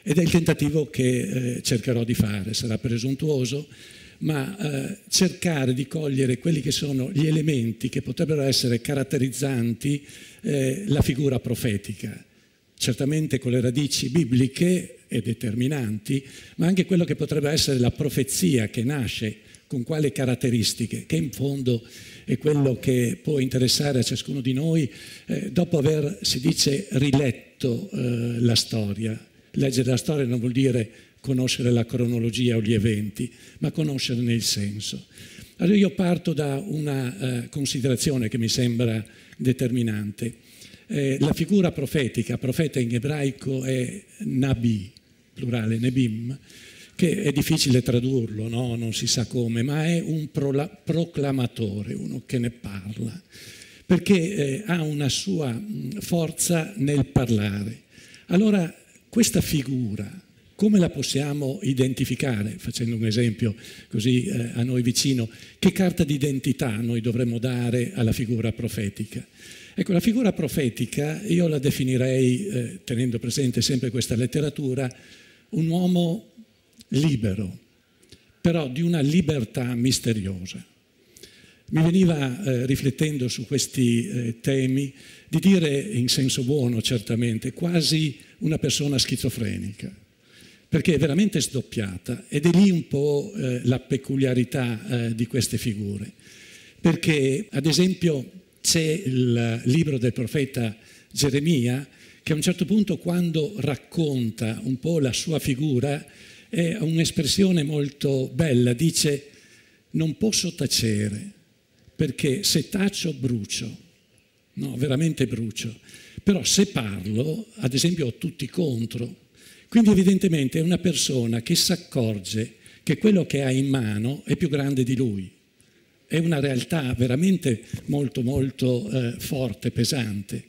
Ed è il tentativo che eh, cercherò di fare, sarà presuntuoso, ma eh, cercare di cogliere quelli che sono gli elementi che potrebbero essere caratterizzanti eh, la figura profetica, certamente con le radici bibliche e determinanti, ma anche quello che potrebbe essere la profezia che nasce con quali caratteristiche, che in fondo è quello che può interessare a ciascuno di noi eh, dopo aver, si dice, riletto eh, la storia. Leggere la storia non vuol dire conoscere la cronologia o gli eventi, ma conoscerne il senso. Allora io parto da una eh, considerazione che mi sembra determinante. Eh, la figura profetica, profeta in ebraico è Nabi, plurale, Nebim, che è difficile tradurlo, no? non si sa come, ma è un proclamatore, uno che ne parla, perché eh, ha una sua forza nel parlare. Allora, questa figura, come la possiamo identificare? Facendo un esempio così eh, a noi vicino, che carta d'identità noi dovremmo dare alla figura profetica? Ecco, la figura profetica io la definirei, eh, tenendo presente sempre questa letteratura, un uomo libero, però di una libertà misteriosa. Mi veniva, eh, riflettendo su questi eh, temi, di dire in senso buono certamente, quasi una persona schizofrenica, perché è veramente sdoppiata ed è lì un po' eh, la peculiarità eh, di queste figure. Perché, ad esempio, c'è il libro del profeta Geremia che a un certo punto quando racconta un po' la sua figura è un'espressione molto bella, dice non posso tacere perché se taccio brucio, no, veramente brucio, però se parlo, ad esempio, ho tutti contro. Quindi evidentemente è una persona che si accorge che quello che ha in mano è più grande di lui. È una realtà veramente molto molto eh, forte, pesante.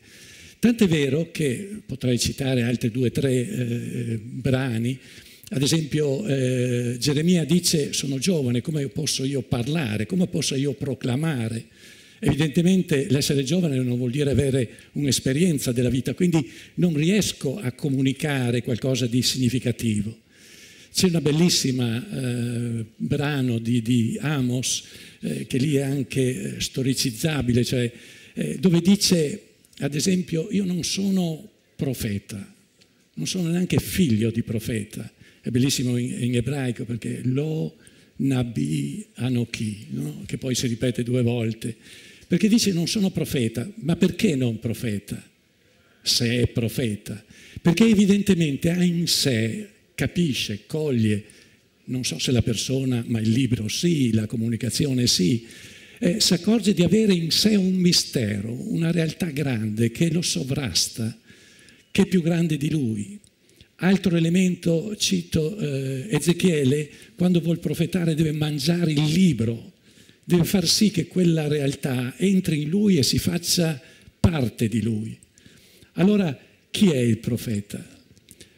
Tant'è vero che potrei citare altri due o tre eh, brani ad esempio eh, Geremia dice sono giovane, come posso io parlare, come posso io proclamare? Evidentemente l'essere giovane non vuol dire avere un'esperienza della vita, quindi non riesco a comunicare qualcosa di significativo. C'è una bellissima eh, brano di, di Amos, eh, che lì è anche eh, storicizzabile, cioè, eh, dove dice, ad esempio, io non sono profeta, non sono neanche figlio di profeta, è bellissimo in, in ebraico perché lo nabi anochi, no? che poi si ripete due volte, perché dice non sono profeta, ma perché non profeta? Se è profeta, perché evidentemente ha in sé, capisce, coglie, non so se la persona, ma il libro sì, la comunicazione sì, eh, si accorge di avere in sé un mistero, una realtà grande che lo sovrasta, che è più grande di lui. Altro elemento, cito eh, Ezechiele, quando vuol profetare deve mangiare il libro, deve far sì che quella realtà entri in lui e si faccia parte di lui. Allora, chi è il profeta?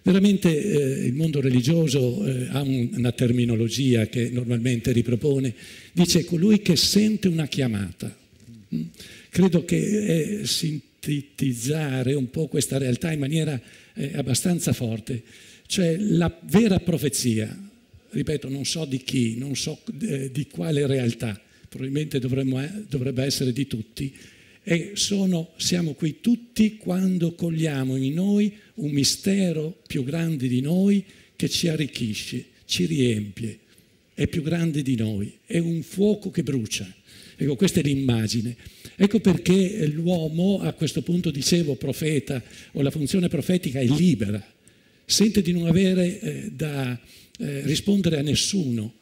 Veramente eh, il mondo religioso eh, ha un, una terminologia che normalmente ripropone, dice colui che sente una chiamata. Mm? Credo che eh, sintetizzare un po' questa realtà in maniera eh, abbastanza forte, cioè la vera profezia, ripeto, non so di chi, non so eh, di quale realtà, probabilmente dovremmo, eh, dovrebbe essere di tutti, e sono, siamo qui tutti quando cogliamo in noi un mistero più grande di noi che ci arricchisce, ci riempie, è più grande di noi, è un fuoco che brucia. Ecco, questa è l'immagine. Ecco perché l'uomo, a questo punto dicevo profeta, o la funzione profetica è libera, sente di non avere eh, da eh, rispondere a nessuno,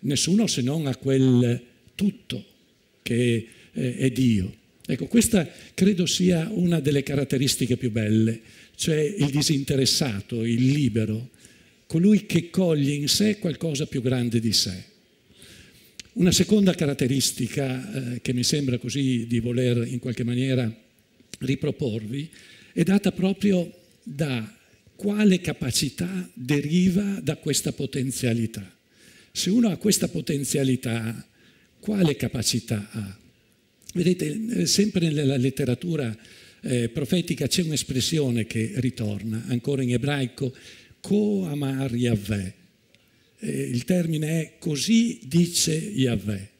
nessuno se non a quel tutto che è Dio. Ecco, questa credo sia una delle caratteristiche più belle, cioè il disinteressato, il libero, colui che coglie in sé qualcosa più grande di sé. Una seconda caratteristica eh, che mi sembra così di voler in qualche maniera riproporvi è data proprio da quale capacità deriva da questa potenzialità. Se uno ha questa potenzialità, quale capacità ha? Vedete, eh, sempre nella letteratura eh, profetica c'è un'espressione che ritorna, ancora in ebraico, ko amar Yahweh. Eh, il termine è così dice Yahweh.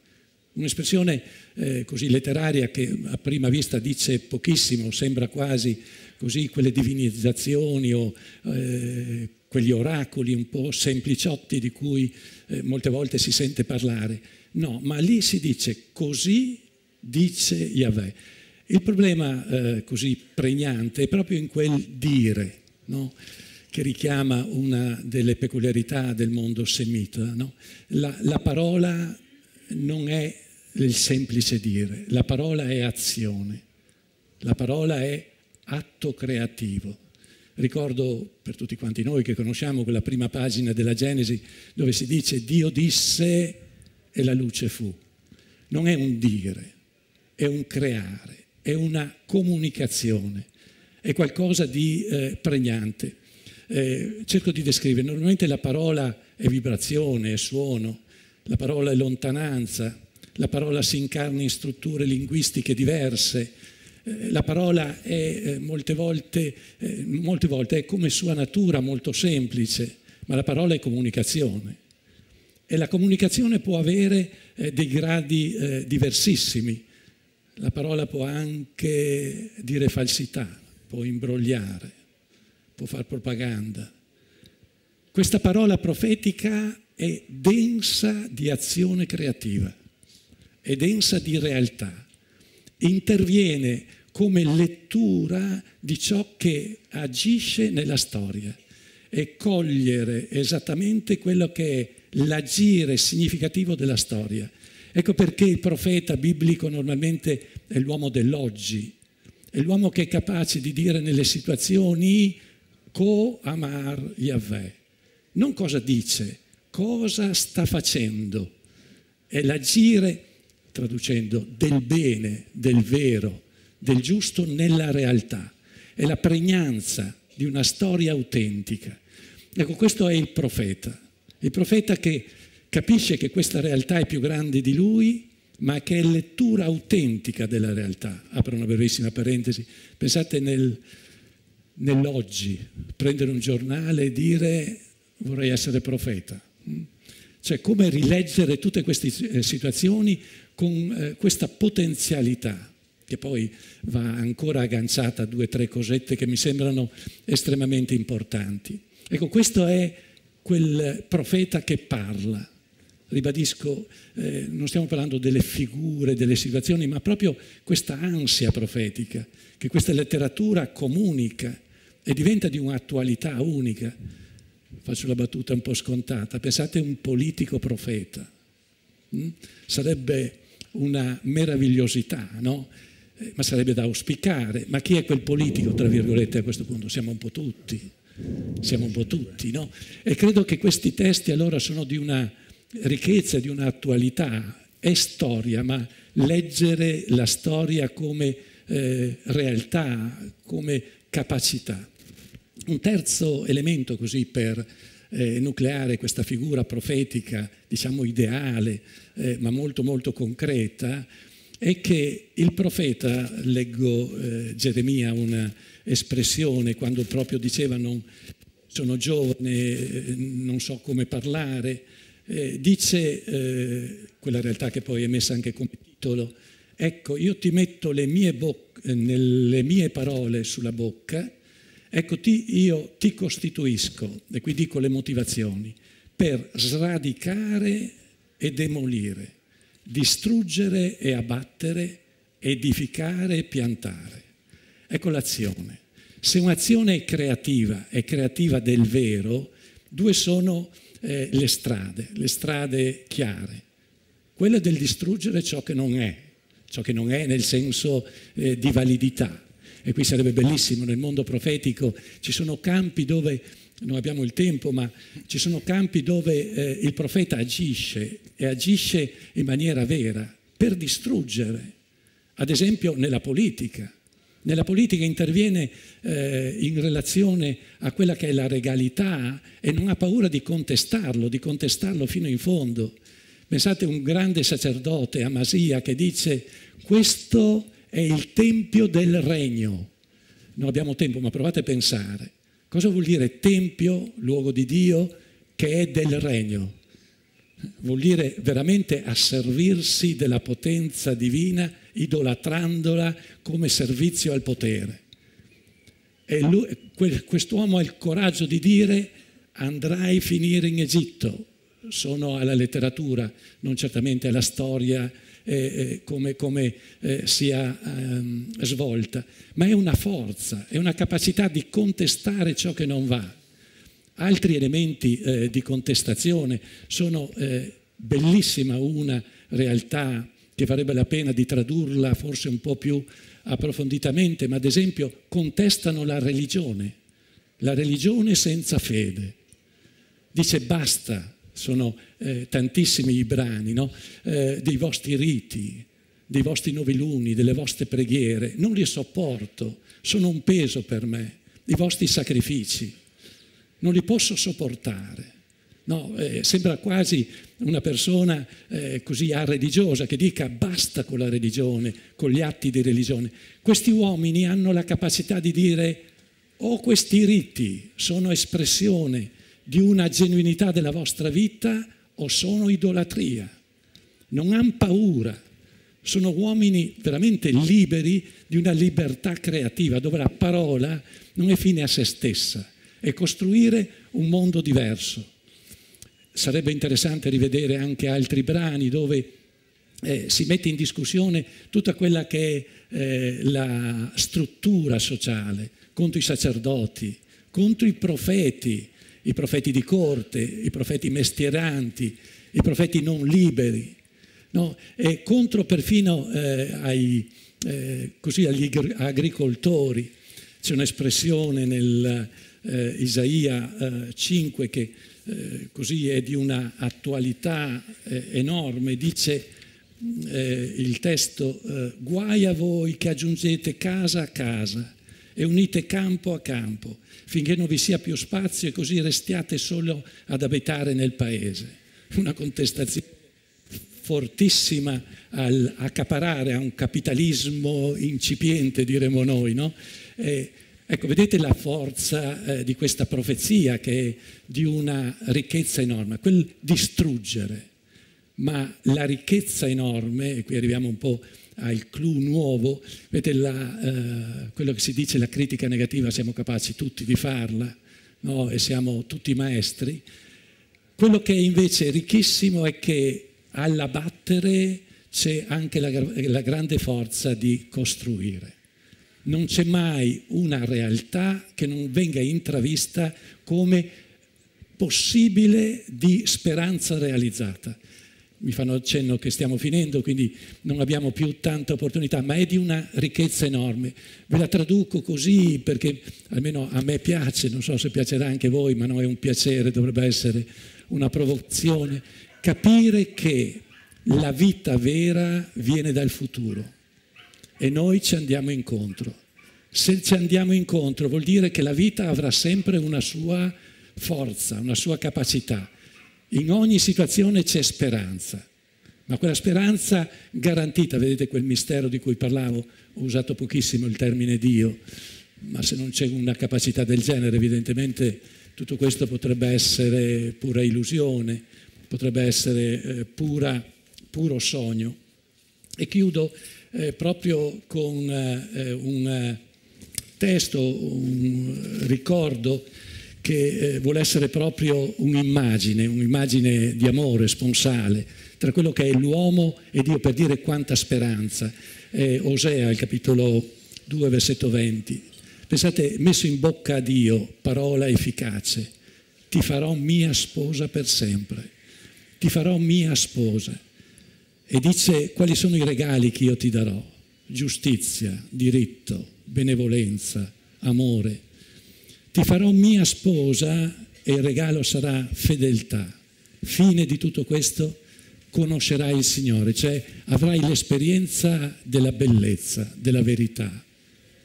Un'espressione eh, così letteraria che a prima vista dice pochissimo, sembra quasi così quelle divinizzazioni o eh, quegli oracoli un po' sempliciotti di cui eh, molte volte si sente parlare. No, ma lì si dice così dice Yahweh. Il problema eh, così pregnante è proprio in quel dire, no? che richiama una delle peculiarità del mondo semita. No? La, la parola non è il semplice dire, la parola è azione, la parola è atto creativo. Ricordo per tutti quanti noi che conosciamo quella prima pagina della Genesi dove si dice Dio disse e la luce fu. Non è un dire, è un creare, è una comunicazione, è qualcosa di eh, pregnante. Eh, cerco di descrivere, normalmente la parola è vibrazione, è suono, la parola è lontananza, la parola si incarna in strutture linguistiche diverse, eh, la parola è eh, molte volte, eh, molte volte è come sua natura molto semplice, ma la parola è comunicazione. E la comunicazione può avere eh, dei gradi eh, diversissimi. La parola può anche dire falsità, può imbrogliare, può fare propaganda. Questa parola profetica è densa di azione creativa, è densa di realtà, interviene come lettura di ciò che agisce nella storia e cogliere esattamente quello che è l'agire significativo della storia Ecco perché il profeta biblico normalmente è l'uomo dell'oggi, è l'uomo che è capace di dire nelle situazioni co amar Yahweh. Non cosa dice, cosa sta facendo. È l'agire, traducendo, del bene, del vero, del giusto nella realtà. È la pregnanza di una storia autentica. Ecco, questo è il profeta. Il profeta che capisce che questa realtà è più grande di lui, ma che è lettura autentica della realtà. Apro una brevissima parentesi. Pensate nel, nell'oggi, prendere un giornale e dire vorrei essere profeta. Cioè come rileggere tutte queste eh, situazioni con eh, questa potenzialità, che poi va ancora agganciata a due o tre cosette che mi sembrano estremamente importanti. Ecco, questo è quel profeta che parla ribadisco, eh, non stiamo parlando delle figure, delle situazioni, ma proprio questa ansia profetica, che questa letteratura comunica e diventa di un'attualità unica. Faccio la battuta un po' scontata, pensate un politico profeta, hm? sarebbe una meravigliosità, no? Eh, ma sarebbe da auspicare. Ma chi è quel politico, tra virgolette, a questo punto? Siamo un po' tutti, siamo un po' tutti, no? E credo che questi testi allora sono di una ricchezza di un'attualità, è storia, ma leggere la storia come eh, realtà, come capacità. Un terzo elemento così per eh, nucleare questa figura profetica, diciamo ideale, eh, ma molto molto concreta, è che il profeta, leggo eh, Geremia una espressione quando proprio diceva non, sono giovane, non so come parlare, eh, dice eh, quella realtà che poi è messa anche come titolo, ecco io ti metto le mie, nelle mie parole sulla bocca, ecco ti, io ti costituisco, e qui dico le motivazioni, per sradicare e demolire, distruggere e abbattere, edificare e piantare. Ecco l'azione. Se un'azione è creativa, è creativa del vero, due sono eh, le strade, le strade chiare. Quella del distruggere ciò che non è, ciò che non è nel senso eh, di validità. E qui sarebbe bellissimo, nel mondo profetico ci sono campi dove, non abbiamo il tempo, ma ci sono campi dove eh, il profeta agisce e agisce in maniera vera per distruggere, ad esempio nella politica. Nella politica interviene eh, in relazione a quella che è la regalità e non ha paura di contestarlo, di contestarlo fino in fondo. Pensate a un grande sacerdote, Amasia, che dice questo è il tempio del regno. Non abbiamo tempo, ma provate a pensare. Cosa vuol dire tempio, luogo di Dio, che è del regno? Vuol dire veramente asservirsi della potenza divina idolatrandola come servizio al potere. E lui, quest'uomo ha il coraggio di dire andrai a finire in Egitto. Sono alla letteratura, non certamente alla storia eh, eh, come, come eh, sia ehm, svolta, ma è una forza, è una capacità di contestare ciò che non va. Altri elementi eh, di contestazione sono eh, bellissima una realtà che varrebbe la pena di tradurla forse un po' più approfonditamente, ma ad esempio contestano la religione, la religione senza fede. Dice basta, sono eh, tantissimi i brani, no? eh, dei vostri riti, dei vostri noviluni, delle vostre preghiere, non li sopporto, sono un peso per me, i vostri sacrifici, non li posso sopportare. No, eh, sembra quasi una persona eh, così religiosa che dica basta con la religione, con gli atti di religione. Questi uomini hanno la capacità di dire o questi riti sono espressione di una genuinità della vostra vita o sono idolatria. Non hanno paura, sono uomini veramente liberi di una libertà creativa dove la parola non è fine a se stessa, è costruire un mondo diverso sarebbe interessante rivedere anche altri brani dove eh, si mette in discussione tutta quella che è eh, la struttura sociale contro i sacerdoti, contro i profeti, i profeti di corte, i profeti mestieranti, i profeti non liberi, no? e contro perfino eh, ai, eh, così, agli agricoltori. C'è un'espressione nel eh, Isaia 5 che eh, così è di una attualità eh, enorme, dice eh, il testo, eh, guai a voi che aggiungete casa a casa e unite campo a campo, finché non vi sia più spazio e così restiate solo ad abitare nel paese. Una contestazione fortissima al accaparare a un capitalismo incipiente, diremo noi, no? Eh, Ecco, vedete la forza eh, di questa profezia che è di una ricchezza enorme, quel distruggere, ma la ricchezza enorme, e qui arriviamo un po' al clou nuovo, vedete la, eh, quello che si dice la critica negativa, siamo capaci tutti di farla no? e siamo tutti maestri, quello che è invece ricchissimo è che all'abbattere c'è anche la, la grande forza di costruire non c'è mai una realtà che non venga intravista come possibile di speranza realizzata. Mi fanno accenno che stiamo finendo, quindi non abbiamo più tanta opportunità, ma è di una ricchezza enorme. Ve la traduco così perché almeno a me piace, non so se piacerà anche a voi, ma non è un piacere, dovrebbe essere una provocazione. Capire che la vita vera viene dal futuro e noi ci andiamo incontro. Se ci andiamo incontro vuol dire che la vita avrà sempre una sua forza, una sua capacità. In ogni situazione c'è speranza. ma quella speranza garantita, vedete quel mistero di cui parlavo, ho usato pochissimo il termine Dio, ma se non c'è una capacità del genere, evidentemente tutto questo potrebbe essere pura illusione, potrebbe essere eh, pura, puro sogno. E chiudo eh, proprio con eh, un testo, un ricordo che eh, vuole essere proprio un'immagine, un'immagine di amore sponsale tra quello che è l'uomo e Dio per dire quanta speranza. Eh, Osea, il capitolo 2, versetto 20. Pensate, messo in bocca a Dio, parola efficace, ti farò mia sposa per sempre, ti farò mia sposa. E dice quali sono i regali che io ti darò, giustizia, diritto, benevolenza, amore. Ti farò mia sposa e il regalo sarà fedeltà. Fine di tutto questo, conoscerai il Signore, cioè avrai l'esperienza della bellezza, della verità,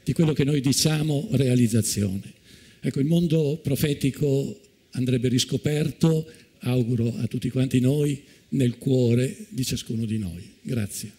di quello che noi diciamo realizzazione. Ecco, il mondo profetico andrebbe riscoperto, auguro a tutti quanti noi, nel cuore di ciascuno di noi. Grazie.